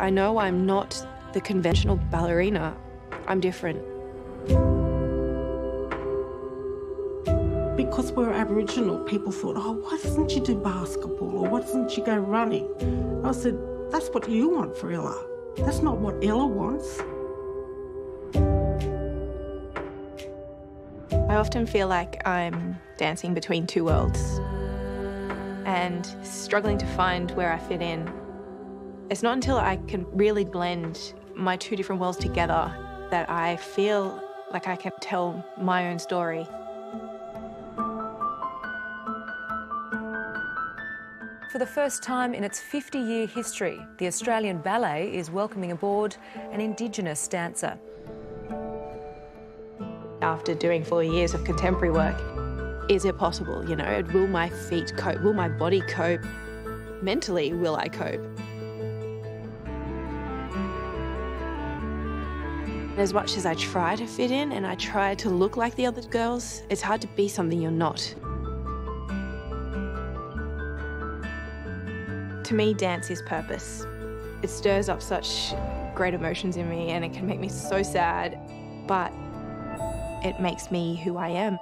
I know I'm not the conventional ballerina. I'm different. Because we're Aboriginal, people thought, oh, why doesn't she do basketball or why doesn't she go running? I said, that's what you want for Ella. That's not what Ella wants. I often feel like I'm dancing between two worlds and struggling to find where I fit in. It's not until I can really blend my two different worlds together that I feel like I can tell my own story. For the first time in its 50 year history, the Australian Ballet is welcoming aboard an Indigenous dancer. After doing four years of contemporary work, is it possible? You know, will my feet cope? Will my body cope? Mentally, will I cope? As much as I try to fit in and I try to look like the other girls, it's hard to be something you're not. To me, dance is purpose. It stirs up such great emotions in me and it can make me so sad, but it makes me who I am.